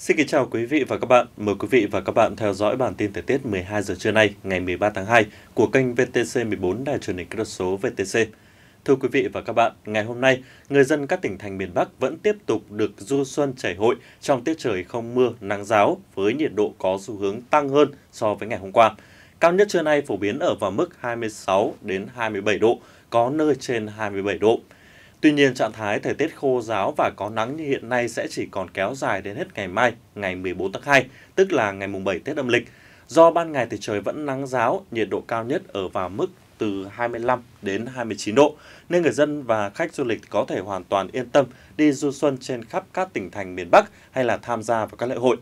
Xin kính chào quý vị và các bạn. Mời quý vị và các bạn theo dõi bản tin thời tiết 12 giờ trưa nay, ngày 13 tháng 2 của kênh VTC 14 Đài truyền hình kỹ thuật số VTC. Thưa quý vị và các bạn, ngày hôm nay, người dân các tỉnh thành miền Bắc vẫn tiếp tục được du xuân chảy hội trong tiết trời không mưa, nắng giáo với nhiệt độ có xu hướng tăng hơn so với ngày hôm qua. Cao nhất trưa nay phổ biến ở vào mức 26 đến 27 độ, có nơi trên 27 độ. Tuy nhiên, trạng thái thời tiết khô giáo và có nắng như hiện nay sẽ chỉ còn kéo dài đến hết ngày mai, ngày 14 tháng 2, tức là ngày mùng 7 Tết âm lịch. Do ban ngày thì trời vẫn nắng giáo, nhiệt độ cao nhất ở vào mức từ 25 đến 29 độ, nên người dân và khách du lịch có thể hoàn toàn yên tâm đi du xuân trên khắp các tỉnh thành miền Bắc hay là tham gia vào các lễ hội.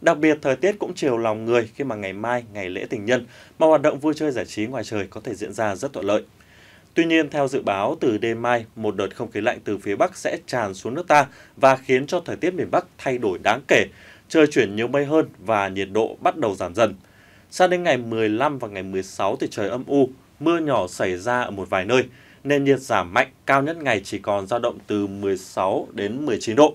Đặc biệt, thời tiết cũng chiều lòng người khi mà ngày mai, ngày lễ tình nhân, mà hoạt động vui chơi giải trí ngoài trời có thể diễn ra rất thuận lợi. Tuy nhiên, theo dự báo, từ đêm mai, một đợt không khí lạnh từ phía Bắc sẽ tràn xuống nước ta và khiến cho thời tiết miền Bắc thay đổi đáng kể. Trời chuyển nhiều mây hơn và nhiệt độ bắt đầu giảm dần. Sang đến ngày 15 và ngày 16 thì trời âm u, mưa nhỏ xảy ra ở một vài nơi, nên nhiệt giảm mạnh, cao nhất ngày chỉ còn dao động từ 16 đến 19 độ.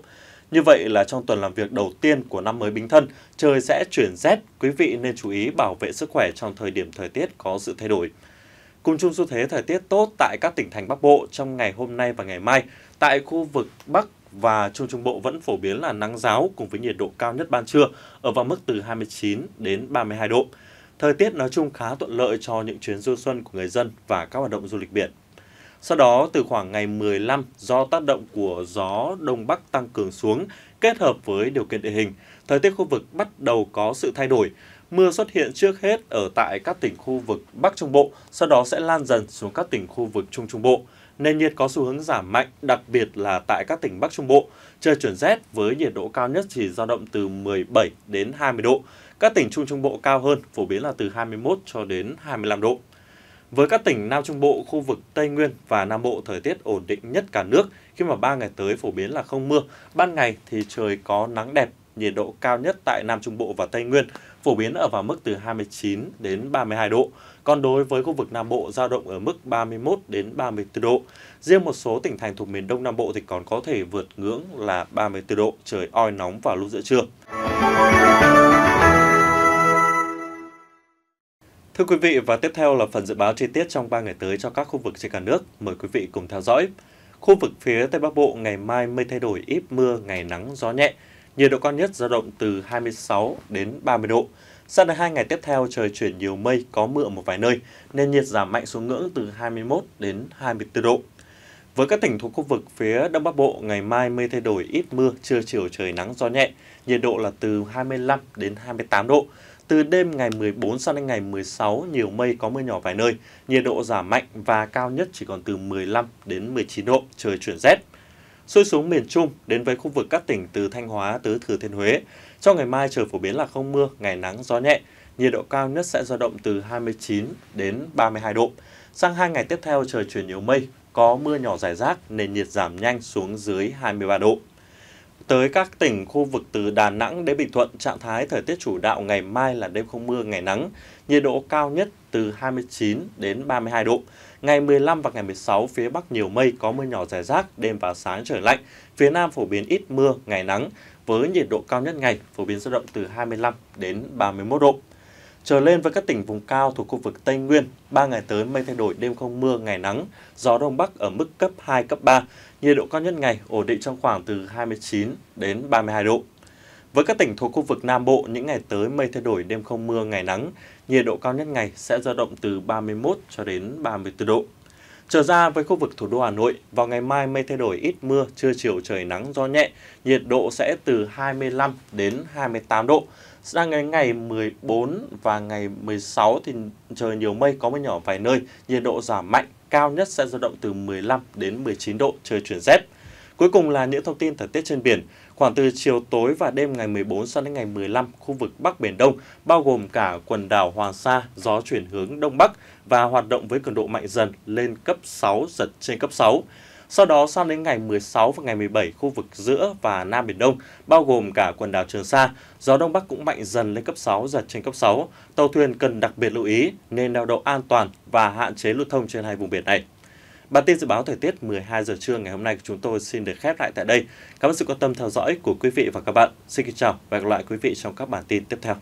Như vậy là trong tuần làm việc đầu tiên của năm mới Bính Thân, trời sẽ chuyển rét, quý vị nên chú ý bảo vệ sức khỏe trong thời điểm thời tiết có sự thay đổi. Cùng chung xu thế thời tiết tốt tại các tỉnh thành Bắc Bộ trong ngày hôm nay và ngày mai, tại khu vực Bắc và Trung Trung Bộ vẫn phổ biến là nắng giáo cùng với nhiệt độ cao nhất ban trưa ở vào mức từ 29 đến 32 độ. Thời tiết nói chung khá thuận lợi cho những chuyến du xuân của người dân và các hoạt động du lịch biển. Sau đó, từ khoảng ngày 15, do tác động của gió Đông Bắc tăng cường xuống, kết hợp với điều kiện địa hình, thời tiết khu vực bắt đầu có sự thay đổi. Mưa xuất hiện trước hết ở tại các tỉnh khu vực Bắc Trung Bộ, sau đó sẽ lan dần xuống các tỉnh khu vực Trung Trung Bộ. Nền nhiệt có xu hướng giảm mạnh, đặc biệt là tại các tỉnh Bắc Trung Bộ. Trời chuyển rét với nhiệt độ cao nhất chỉ dao động từ 17 đến 20 độ. Các tỉnh Trung Trung Bộ cao hơn, phổ biến là từ 21 cho đến 25 độ. Với các tỉnh Nam Trung Bộ, khu vực Tây Nguyên và Nam Bộ thời tiết ổn định nhất cả nước khi mà 3 ngày tới phổ biến là không mưa. Ban ngày thì trời có nắng đẹp, nhiệt độ cao nhất tại Nam Trung Bộ và Tây Nguyên phổ biến ở vào mức từ 29 đến 32 độ. Còn đối với khu vực Nam Bộ giao động ở mức 31 đến 34 độ. Riêng một số tỉnh thành thuộc miền Đông Nam Bộ thì còn có thể vượt ngưỡng là 34 độ, trời oi nóng vào lúc giữa trưa. Thưa quý vị và tiếp theo là phần dự báo chi tiết trong 3 ngày tới cho các khu vực trên cả nước. Mời quý vị cùng theo dõi. Khu vực phía Tây Bắc Bộ ngày mai mây thay đổi ít mưa, ngày nắng gió nhẹ. Nhiệt độ cao nhất dao động từ 26 đến 30 độ. Sang đến hai ngày tiếp theo trời chuyển nhiều mây, có mưa ở một vài nơi, nên nhiệt giảm mạnh xuống ngưỡng từ 21 đến 24 độ. Với các tỉnh thuộc khu vực phía Đông Bắc Bộ, ngày mai mây thay đổi ít mưa, trưa chiều trời nắng gió nhẹ, nhiệt độ là từ 25 đến 28 độ. Từ đêm ngày 14 sang đến ngày 16, nhiều mây có mưa nhỏ vài nơi, nhiệt độ giảm mạnh và cao nhất chỉ còn từ 15 đến 19 độ, trời chuyển rét. Xuôi xuống miền Trung đến với khu vực các tỉnh từ Thanh Hóa tới Thừa Thiên Huế. Trong ngày mai trời phổ biến là không mưa, ngày nắng gió nhẹ. Nhiệt độ cao nhất sẽ dao động từ 29 đến 32 độ. Sang hai ngày tiếp theo trời chuyển nhiều mây, có mưa nhỏ rải rác nên nhiệt giảm nhanh xuống dưới 23 độ. Tới các tỉnh khu vực từ Đà Nẵng đến Bình Thuận, trạng thái thời tiết chủ đạo ngày mai là đêm không mưa, ngày nắng. Nhiệt độ cao nhất từ 29 đến 32 độ. Ngày 15 và ngày 16 phía Bắc nhiều mây có mưa nhỏ rải rác, đêm và sáng trời lạnh. Phía Nam phổ biến ít mưa, ngày nắng với nhiệt độ cao nhất ngày phổ biến dao động từ 25 đến 31 độ. Trở lên với các tỉnh vùng cao thuộc khu vực Tây Nguyên, 3 ngày tới mây thay đổi đêm không mưa, ngày nắng, gió đông bắc ở mức cấp 2, cấp 3, nhiệt độ cao nhất ngày ổn định trong khoảng từ 29 đến 32 độ. Với các tỉnh thuộc khu vực Nam Bộ, những ngày tới mây thay đổi đêm không mưa, ngày nắng, nhiệt độ cao nhất ngày sẽ dao động từ 31 cho đến 34 độ. Trở ra với khu vực thủ đô Hà Nội, vào ngày mai mây thay đổi ít mưa, trưa chiều trời nắng gió nhẹ, nhiệt độ sẽ từ 25 đến 28 độ. Sang đến ngày 14 và ngày 16 thì trời nhiều mây có mưa nhỏ vài nơi, nhiệt độ giảm mạnh, cao nhất sẽ dao động từ 15 đến 19 độ, trời chuyển rét. Cuối cùng là những thông tin thời tiết trên biển. Khoảng từ chiều tối và đêm ngày 14 sang đến ngày 15, khu vực Bắc Biển Đông, bao gồm cả quần đảo Hoàng Sa, gió chuyển hướng Đông Bắc và hoạt động với cường độ mạnh dần lên cấp 6, giật trên cấp 6. Sau đó sang đến ngày 16 và ngày 17, khu vực giữa và Nam Biển Đông, bao gồm cả quần đảo Trường Sa, gió Đông Bắc cũng mạnh dần lên cấp 6, giật trên cấp 6. Tàu thuyền cần đặc biệt lưu ý nên neo đậu an toàn và hạn chế lưu thông trên hai vùng biển này. Bản tin dự báo thời tiết 12 giờ trưa ngày hôm nay của chúng tôi xin được khép lại tại đây. Cảm ơn sự quan tâm theo dõi của quý vị và các bạn. Xin kính chào và hẹn gặp lại quý vị trong các bản tin tiếp theo.